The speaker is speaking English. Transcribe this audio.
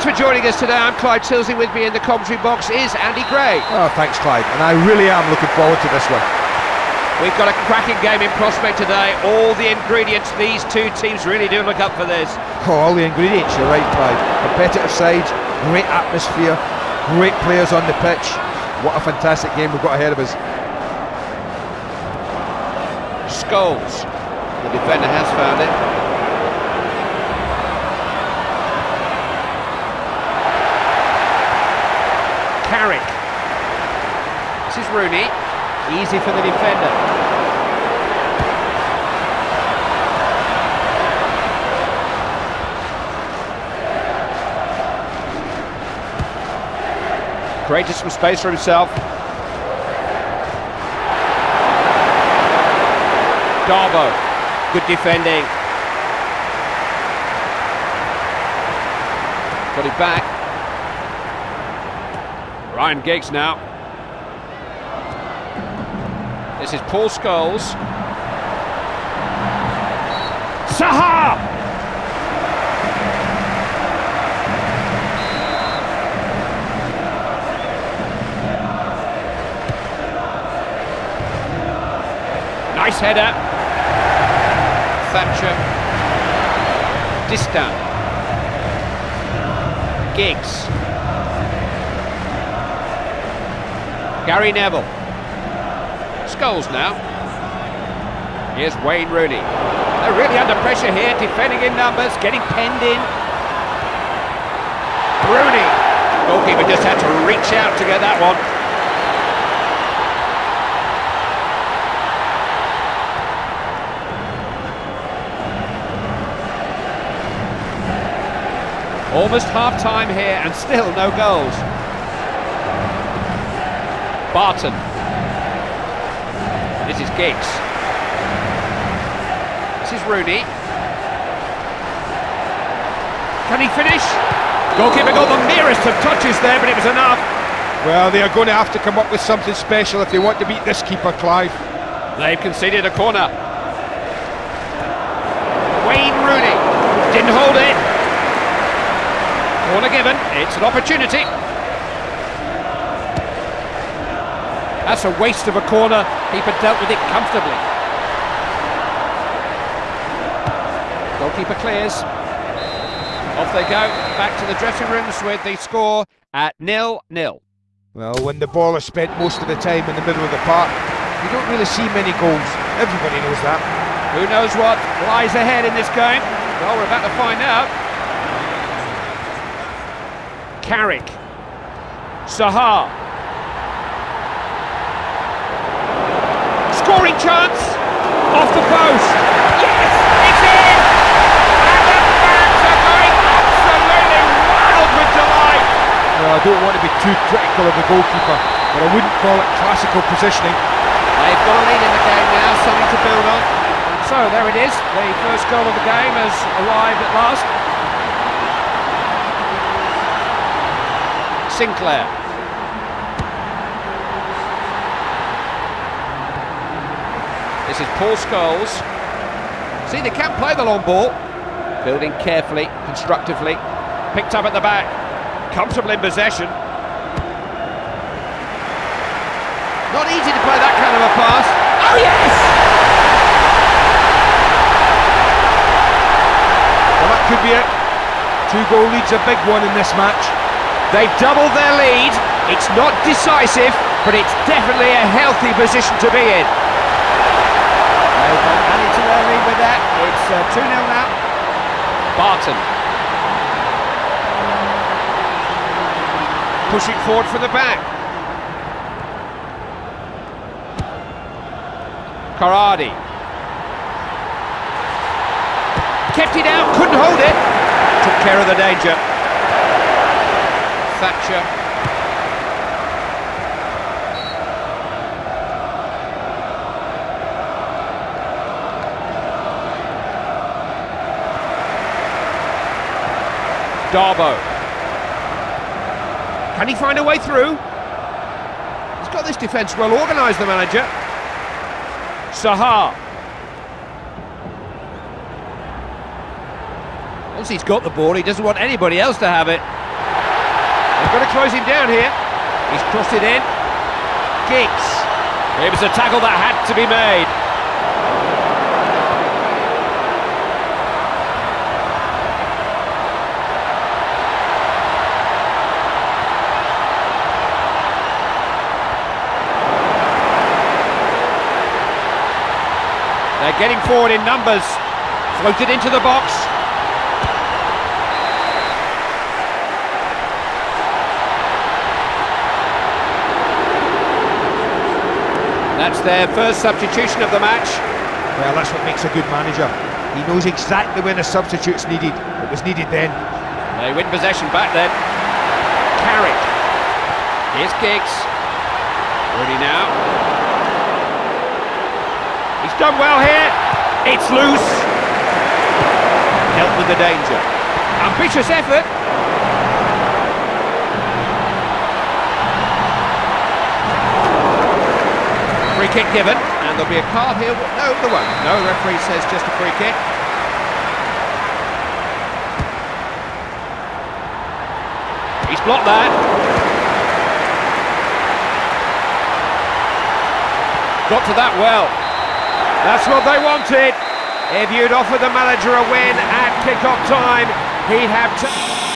for joining us today. I'm Clive Tyldesley. With me in the commentary box is Andy Gray. Oh, thanks, Clive. And I really am looking forward to this one. We've got a cracking game in prospect today. All the ingredients, these two teams really do look up for this. Oh, all the ingredients, you're right, Clive. Competitive sides, great atmosphere, great players on the pitch. What a fantastic game we've got ahead of us. Scholes. The defender has found it. Carrick. This is Rooney. Easy for the defender. Created some space for himself. Dabo, good defending. Got it back. Ryan Giggs now. This is Paul Scholes. Saha! Nice header. Thatcher. Distin. Giggs. Gary Neville. Scholes now. Here's Wayne Rooney. They're really under pressure here, defending in numbers, getting penned in. Rooney. Goalkeeper just had to reach out to get that one. Almost half time here and still no goals. Barton. This is Giggs. This is Rooney. Can he finish? Goalkeeper got the nearest of touches there, but it was enough. Well, they are going to have to come up with something special if they want to beat this keeper, Clive. They've conceded a corner. Wayne Rooney didn't hold it. Corner given, it's an opportunity. That's a waste of a corner. Keeper dealt with it comfortably. Goalkeeper clears. Off they go, back to the dressing rooms with the score at nil-nil. Well, when the ball is spent most of the time in the middle of the park, you don't really see many goals. Everybody knows that. Who knows what lies ahead in this game? Well, we're about to find out. Carrick. Saha. Scoring chance. Off the post. Yes! It's in! And the fans are going absolutely wild with delight. Well, I don't want to be too critical of the goalkeeper, but I wouldn't call it classical positioning. They've got a lead in the game now, something to build on. So there it is, the first goal of the game has arrived at last. Sinclair. This is Paul Scholes. See, they can't play the long ball. Building carefully, constructively. Picked up at the back. Comfortable in possession. Not easy to play that kind of a pass. Oh, yes! Well, that could be it. Two goal lead's a big one in this match. They've doubled their lead. It's not decisive, but it's definitely a healthy position to be in. They've added to their lead with that. It's uh, 2 0 now. Barton. Pushing forward from the back. Karadi. Kept it out, couldn't hold it. Took care of the danger. Thatcher. Dabo. Can he find a way through? He's got this defence well organised, the manager. Saha. Once he's got the ball, he doesn't want anybody else to have it. Going to close him down here. He's crossed it in. Giggs. It was a tackle that had to be made. Getting forward in numbers. Floated into the box. That's their first substitution of the match. Well, that's what makes a good manager. He knows exactly when a substitute's needed. It was needed then. They win possession back then. Carrick. Here's Giggs. Ready now. Done well here. It's loose. Dealt with the danger. Ambitious effort. Free kick given, and there'll be a card here. No, there won't. No, referee says just a free kick. He's blocked that. Got to that well. That's what they wanted. If you'd offered the manager a win at kick-off time, he'd have to...